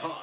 dog.